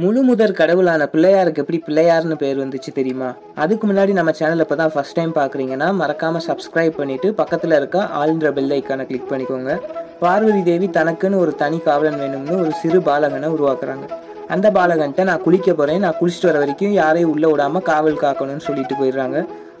முழு முதற் கடவுளான பிள்ளையாருக்கு எப்படி பிள்ளையார்னு பேர் வந்துச்சு தெரியுமா? அதுக்கு முன்னாடி நம்ம சேனல் இப்போ தான் ஃபஸ்ட் டைம் பார்க்குறீங்கன்னா மறக்காமல் சப்ஸ்கிரைப் பண்ணிவிட்டு பக்கத்தில் இருக்க ஆளுன்ற பெல் ஐக்கானை கிளிக் பண்ணிக்கோங்க. பார்வதி தேவி தனக்குன்னு ஒரு தனி காவலன் வேணும்னு ஒரு சிறு பாலகனை உருவாக்குறாங்க. அந்த பாலகன்ட்ட நான் குளிக்க போகிறேன் நான் குளிச்சுட்டு வர வரைக்கும் யாரையும் உள்ளே விடாமல் காவல் காக்கணும்னு சொல்லிட்டு போயிடுறாங்க.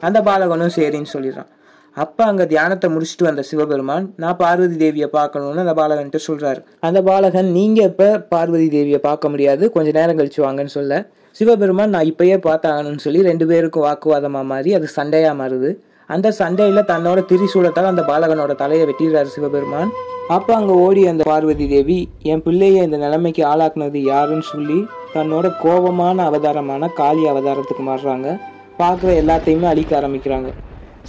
அந்த பாலகனும் சரின்னு சொல்லிடுறான். அப்போ அங்கே தியானத்தை முடிச்சுட்டு வந்த சிவபெருமான் நான் பார்வதி தேவியை பார்க்கணும்னு அந்த பாலகன்கிட்ட சொல்கிறாரு அந்த பாலகன் நீங்கள் இப்போ பார்வதி தேவியை பார்க்க முடியாது. கொஞ்ச நேரம் கழிச்சு வாங்கன்னு சொல்ல. சிவபெருமான் நான் இப்பயே பார்த்தாகணும்னு சொல்லி ரெண்டு பேருக்கும் வாக்குவாதமாக மாறி அது சண்டையாக மாறுது. அந்த சண்டையில் தன்னோட திரிசூலத்தால் அந்த பாலகனோட தலையை வெட்டிடுறாரு சிவபெருமான். அப்போ அங்கே ஓடி அந்த பார்வதி தேவி என் பிள்ளைய இந்த நிலைமைக்கு ஆளாக்குனது யாருன்னு சொல்லி தன்னோட கோபமான அவதாரமான காளி அவதாரத்துக்கு மாறுறாங்க. பார்க்குற எல்லாத்தையுமே அழிக்க ஆரம்பிக்கிறாங்க.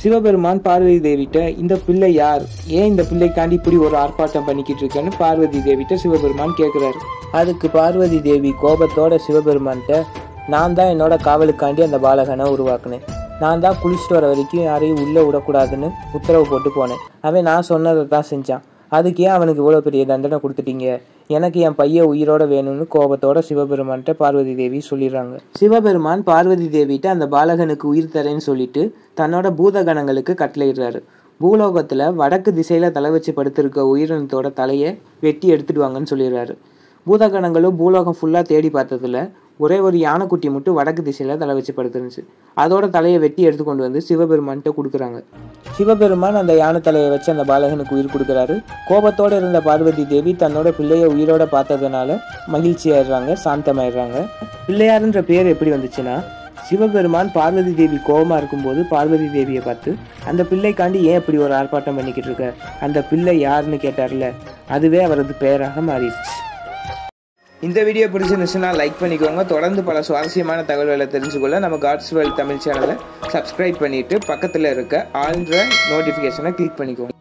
சிவபெருமான் பார்வதி தேவிட்ட இந்த பிள்ளை யார்? ஏன் இந்த பிள்ளைக்காண்டி இப்படி ஒரு ஆர்ப்பாட்டம் பண்ணிக்கிட்டு இருக்கேன்னு பார்வதி தேவிட்ட சிவபெருமான் கேட்குறாரு அதுக்கு பார்வதி தேவி கோபத்தோட சிவபெருமான்கிட்ட நான் தான் என்னோட காவலுக்காண்டி அந்த பாலகனை உருவாக்குனேன். நான் தான் குளிச்சுட்டு வர வரைக்கும் யாரையும் உள்ளே விடக்கூடாதுன்னு உத்தரவு போட்டு போனேன். அவன் நான் சொன்னதை தான் செஞ்சான். அதுக்கு ஏன் அவனுக்கு இவ்வளோ பெரிய தண்டனை கொடுத்துட்டீங்க. எனக்கு என் பையன் உயிரோட வேணும்னு கோபத்தோட சிவபெருமான்கிட்ட பார்வதி தேவி சொல்லிடுறாங்க. சிவபெருமான் பார்வதி தேவிட்ட அந்த பாலகனுக்கு உயிர் தரேன்னு சொல்லிட்டு தன்னோட பூதகணங்களுக்கு கட்டளையிடுறாரு. பூலோகத்தில் வடக்கு திசையில் தலை வச்சு படுத்திருக்க உயிரினத்தோட தலையை வெட்டி எடுத்துடுவாங்கன்னு சொல்லிடுறாரு. பூதகணங்களும் பூலோகம் ஃபுல்லாக தேடி பார்த்ததுல ஒரே ஒரு யானைக்குட்டி மட்டும் வடக்கு திசையில் தலை வச்சு படுத்துருந்துச்சு. அதோட தலையை வெட்டி எடுத்து கொண்டு வந்து சிவபெருமான்கிட்ட கொடுக்குறாங்க. சிவபெருமான் அந்த யானை தலையை வச்சு அந்த பாலகனுக்கு உயிர் கொடுக்குறாரு. கோபத்தோடு இருந்த பார்வதி தேவி தன்னோட பிள்ளைய உயிரோட பார்த்ததுனால மகிழ்ச்சி ஆயிடுறாங்க சாந்தமாயிடுறாங்க. பிள்ளையாருன்ற பேர் எப்படி வந்துச்சுன்னா சிவபெருமான் பார்வதி தேவி கோபமாக இருக்கும்போது பார்வதி தேவியை பார்த்து அந்த பிள்ளைக்காண்டி ஏன் இப்படி ஒரு ஆர்ப்பாட்டம் பண்ணிக்கிட்டு இருக்க? அந்த பிள்ளை யாருன்னு கேட்டார்ல அதுவே அவரது பெயராக மாறிடுச்சு. இந்த வீடியோ பிடிச்சிருந்துச்சுன்னா லைக் பண்ணிக்கோங்க. தொடர்ந்து பல சுவாரஸ்யமான தகவல்களை தெரிஞ்சுக்கொள்ள நம்ம காட்ஸ் வேர்ல்ட் தமிழ் சேனலை சப்ஸ்கிரைப் பண்ணிவிட்டு பக்கத்தில் இருக்க ஆழ்ந்த நோட்டிஃபிகேஷனை கிளிக் பண்ணிக்கோங்க.